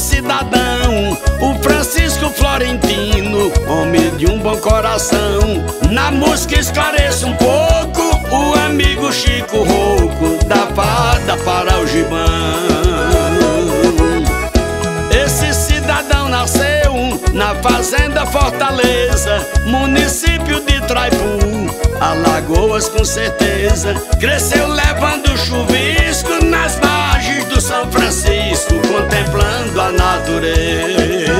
cidadão, o Francisco Florentino, homem de um bom coração. Na música esclareça um pouco o amigo Chico Rouco, da fada para o gibão. Esse cidadão nasceu na fazenda Fortaleza, município de Traipu, Alagoas com certeza. Cresceu levando chuvisco nas margens do São Francisco, contemplando a natureza.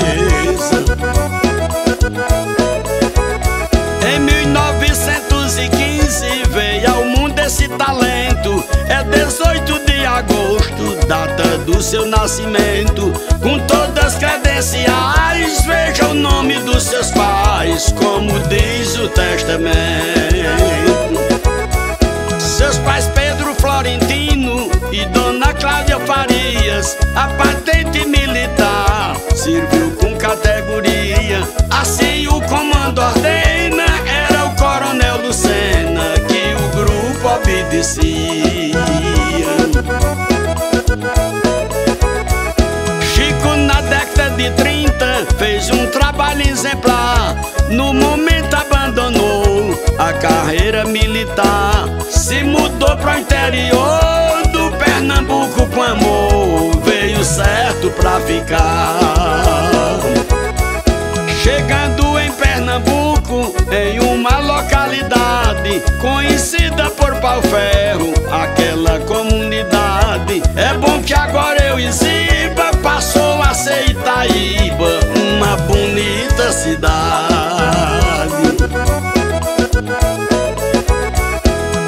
Em 1915 veio ao mundo esse talento. É 18 agosto, data do seu nascimento. Com todas as credenciais, veja o nome dos seus pais, como diz o testamento. Seus pais Pedro Florentino e Dona Cláudia Farias, a patente militar serviu com categoria. Assim o comando ordena, 130 fez um trabalho exemplar. No momento abandonou a carreira militar, se mudou pro interior do Pernambuco com amor, veio certo pra ficar. Chegando em Pernambuco, em uma localidade conhecida por pau-ferro, aquela comunidade. É bom que agora eu existo ser Itaíba, uma bonita cidade.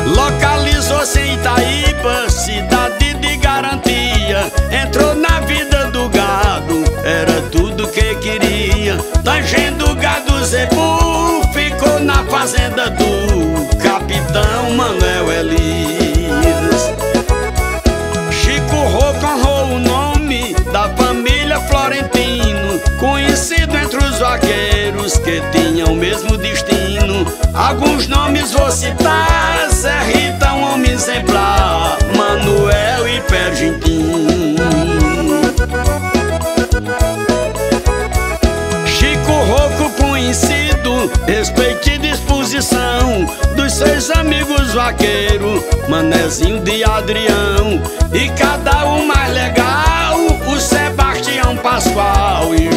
Localizou-se em Itaíba, cidade de garantia. Entrou na vida do gado, era tudo que queria. Tangendo gado zebu, ficou na fazenda do vaqueiros que tinham o mesmo destino. Alguns nomes vou citar: Zé Rita, um homem exemplar, Manuel e Pergentim. Chico Roco conhecido, respeito e disposição dos seus amigos vaqueiros, Manezinho de Adrião e cada um mais legal, o Sebastião Pascoal e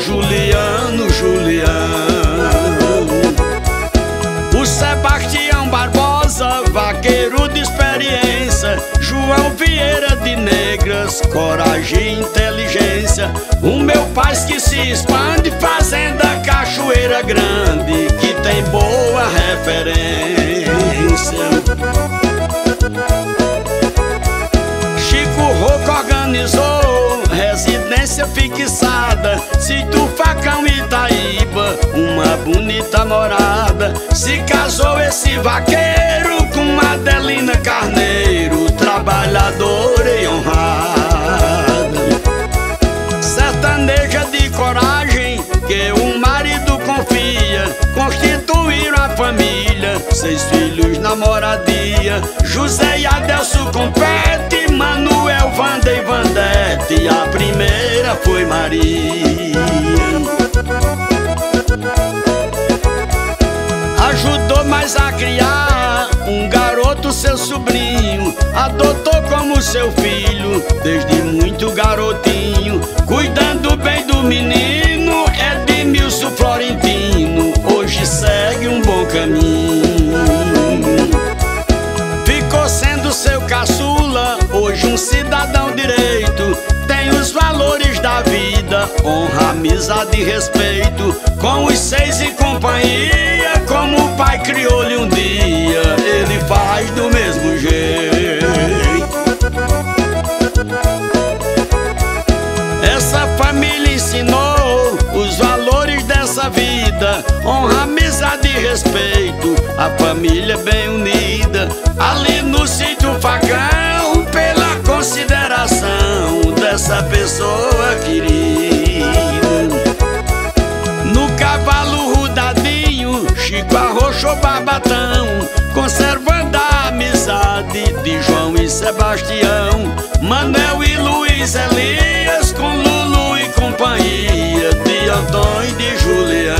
João Vieira de Negras, coragem e inteligência. O meu pai que se expande, fazenda Cachoeira Grande, que tem boa referência. Chico Roco organizou residência fixada. Sítio Facão Itaíba, uma bonita morada. Se casou esse vaqueiro com Adelina Carneiro, trabalhadora e honrada. Sertaneja de coragem, que o marido confia. Constituíram a família, seis filhos na moradia. José e Adelso compete, Manuel, Wanda e Vandete. A primeira foi Maria. Ajudou mais a criar um garoto, seu sobrinho. Adotou como seu filho, desde muito garotinho. Cuidando bem do menino, Edmilson Florentino. Hoje segue um bom caminho. Ficou sendo seu caçula, hoje um cidadão direito. Tem os valores da vida, honra, amizade e respeito. Com os seis em companhia, como o pai criou-lhe um dia, ele faz do mesmo jeito. Essa família ensinou os valores dessa vida, honra, amizade e respeito. A família bem unida, ali no sítio Facão, pela consideração dessa pessoa querida. Xoxô Barbatão Conservando a amizade de João e Sebastião. Manel e Luiz Elias com Lulu e companhia De Antônio e de Julião.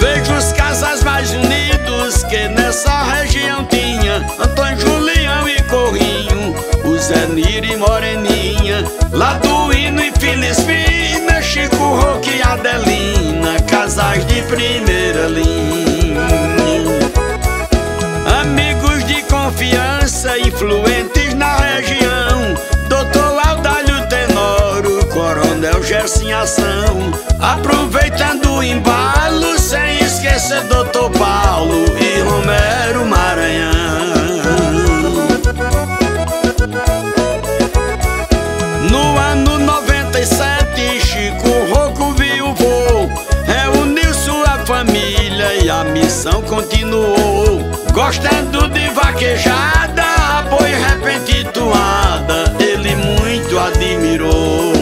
Vejo os casais mais unidos que nessa região tinha Antônio, Julião e Corrinho O Zé Niro e Moreninha. Lá do Hino e Fina Chico Roque e Adelina Casais de primeira linha. Amigos de confiança Influentes na região. Doutor Aldalho Tenoro Coronel Gerson Ação. Aproveitando o embalo Sem esquecer Doutor Paulo E Romero Maranhão. No ano 97, e a missão continuou. Gostando de vaquejada, apoio repentituada Ele muito admirou.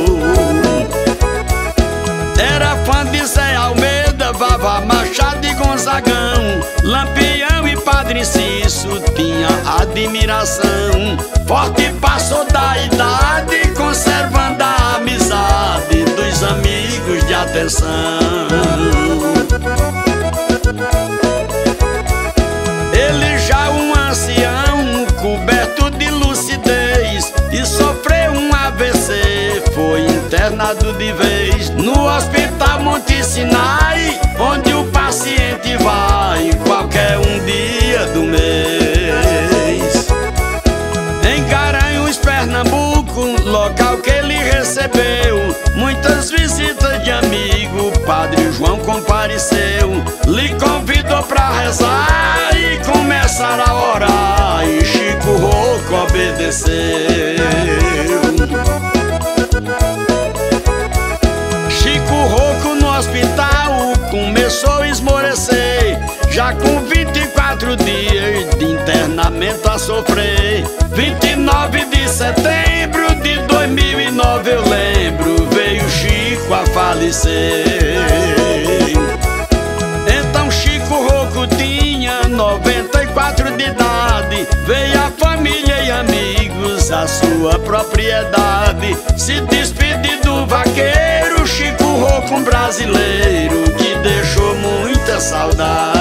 Era fã de Zé Almeida, Vava Machado e Gonzagão. Lampião e Padre Cício tinha admiração. Forte passou da idade, conservando a amizade dos amigos de atenção. Ele já um ancião, coberto de lucidez e sofreu um AVC, foi internado de vez no Hospital Monte Sinai, onde o paciente vai qualquer um dia do mês. Em Garanhuns, Pernambuco, local que ele recebeu. Muitas visitas de amigo, Padre João compareceu. Lhe convidou pra rezar e começar a orar. E Chico Roco obedeceu. Chico Roco no hospital começou a esmorecer. Já com 24 dias de internamento a sofrer. 29 de setembro Então Chico Roco tinha 94 de idade. Veio a família e amigos a sua propriedade. Se despedir do vaqueiro Chico Roco um brasileiro Que deixou muita saudade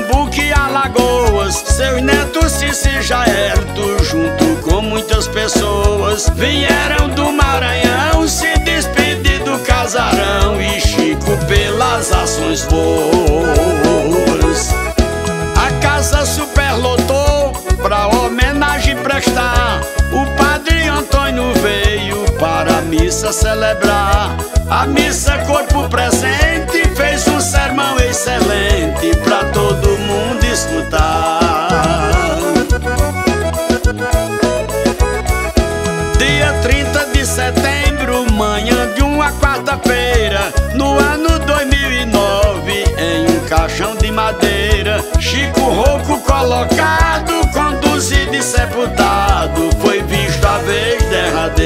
Pernambuco e Alagoas. Seus netos Cici Jaelto junto com muitas pessoas. Vieram do Maranhão se despedir do casarão E Chico pelas ações boas. A casa superlotou pra homenagem prestar missa celebrar. A missa corpo presente fez um sermão excelente Pra todo mundo escutar. Dia 30 de setembro, manhã de uma quarta-feira No ano 2009, em um caixão de madeira Chico Roco colocado, conduzido e sepultado Foi visto a vez derradeira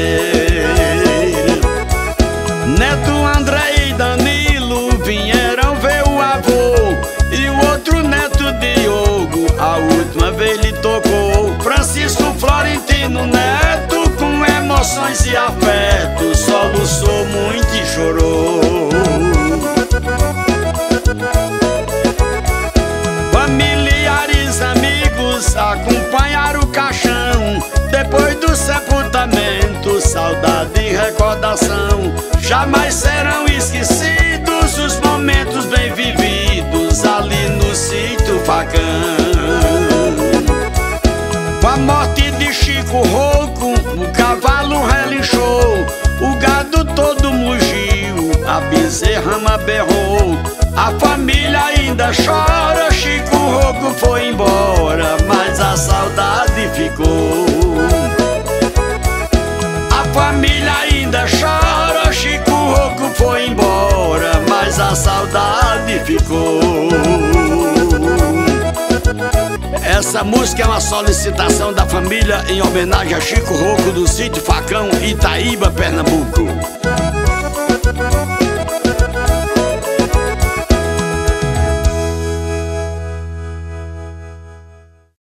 afeto Soluçou muito e chorou. Familiares, amigos, acompanharam o caixão. Depois do sepultamento, saudade e recordação. Jamais serão esquecidos os momentos bem vividos Ali no sítio Facão Com a morte de Chico Roco, a bezerrama berrou. A família ainda chora, Chico Roco foi embora Mas a saudade ficou. A família ainda chora, Chico Roco foi embora Mas a saudade ficou. Essa música é uma solicitação da família em homenagem a Chico Roco do sítio Facão, Itaíba, Pernambuco.